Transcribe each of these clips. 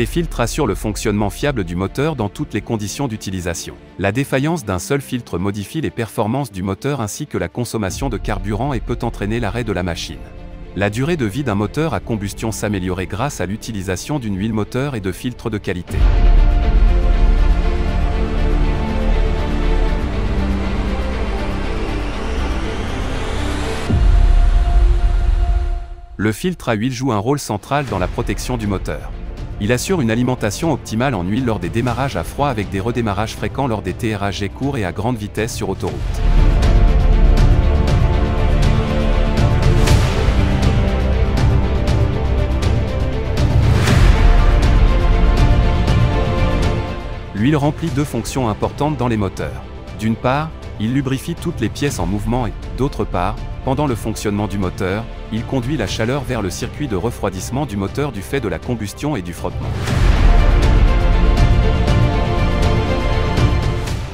Ces filtres assurent le fonctionnement fiable du moteur dans toutes les conditions d'utilisation. La défaillance d'un seul filtre modifie les performances du moteur ainsi que la consommation de carburant et peut entraîner l'arrêt de la machine. La durée de vie d'un moteur à combustion s'améliorait grâce à l'utilisation d'une huile moteur et de filtres de qualité. Le filtre à huile joue un rôle central dans la protection du moteur. Il assure une alimentation optimale en huile lors des démarrages à froid avec des redémarrages fréquents lors des TRAG courts et à grande vitesse sur autoroute. L'huile remplit deux fonctions importantes dans les moteurs. D'une part, il lubrifie toutes les pièces en mouvement et, d'autre part, pendant le fonctionnement du moteur, il conduit la chaleur vers le circuit de refroidissement du moteur du fait de la combustion et du frottement.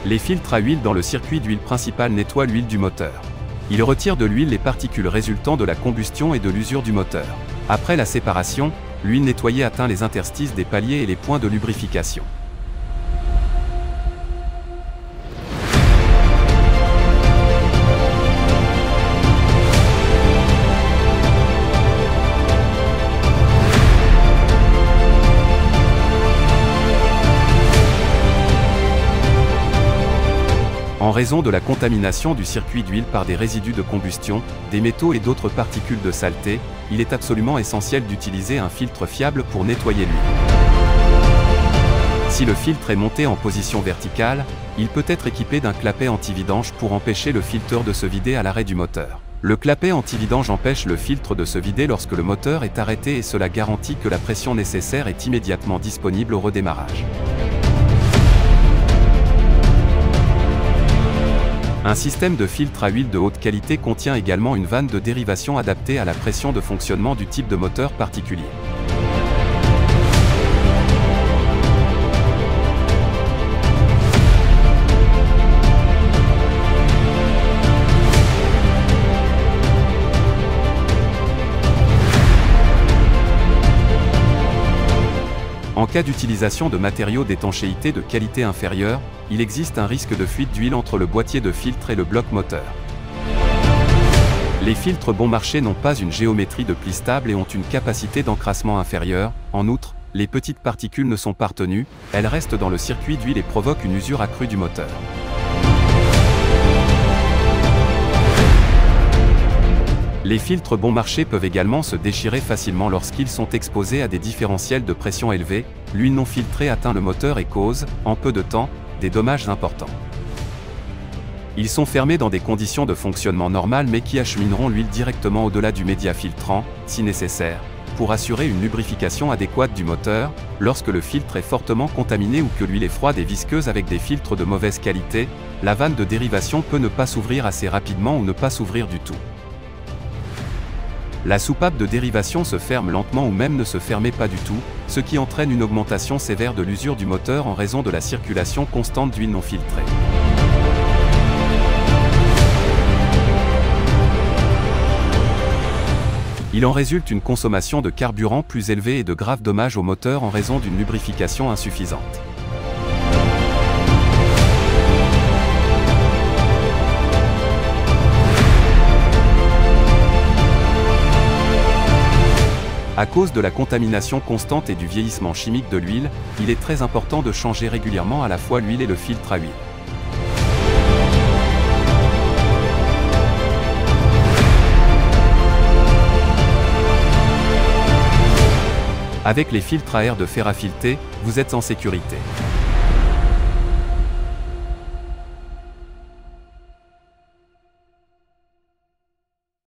Les filtres à huile dans le circuit d'huile principal nettoient l'huile du moteur. Ils retirent de l'huile les particules résultant de la combustion et de l'usure du moteur. Après la séparation, l'huile nettoyée atteint les interstices des paliers et les points de lubrification. En raison de la contamination du circuit d'huile par des résidus de combustion, des métaux et d'autres particules de saleté, il est absolument essentiel d'utiliser un filtre fiable pour nettoyer l'huile. Si le filtre est monté en position verticale, il peut être équipé d'un clapet anti-vidange pour empêcher le filtre de se vider à l'arrêt du moteur. Le clapet anti-vidange empêche le filtre de se vider lorsque le moteur est arrêté et cela garantit que la pression nécessaire est immédiatement disponible au redémarrage. Un système de filtre à huile de haute qualité contient également une vanne de dérivation adaptée à la pression de fonctionnement du type de moteur particulier. En cas d'utilisation de matériaux d'étanchéité de qualité inférieure, il existe un risque de fuite d'huile entre le boîtier de filtre et le bloc moteur. Les filtres bon marché n'ont pas une géométrie de pli stable et ont une capacité d'encrassement inférieure. En outre, les petites particules ne sont pas retenues, elles restent dans le circuit d'huile et provoquent une usure accrue du moteur. Les filtres bon marché peuvent également se déchirer facilement lorsqu'ils sont exposés à des différentiels de pression élevés, l'huile non filtrée atteint le moteur et cause, en peu de temps, des dommages importants. Ils sont fermés dans des conditions de fonctionnement normales mais qui achemineront l'huile directement au-delà du média filtrant, si nécessaire, pour assurer une lubrification adéquate du moteur, lorsque le filtre est fortement contaminé ou que l'huile est froide et visqueuse avec des filtres de mauvaise qualité, la vanne de dérivation peut ne pas s'ouvrir assez rapidement ou ne pas s'ouvrir du tout. La soupape de dérivation se ferme lentement ou même ne se fermait pas du tout, ce qui entraîne une augmentation sévère de l'usure du moteur en raison de la circulation constante d'huile non filtrée. Il en résulte une consommation de carburant plus élevée et de graves dommages au moteur en raison d'une lubrification insuffisante. À cause de la contamination constante et du vieillissement chimique de l'huile, il est très important de changer régulièrement à la fois l'huile et le filtre à huile. Avec les filtres à air de Ferrafilté, vous êtes en sécurité.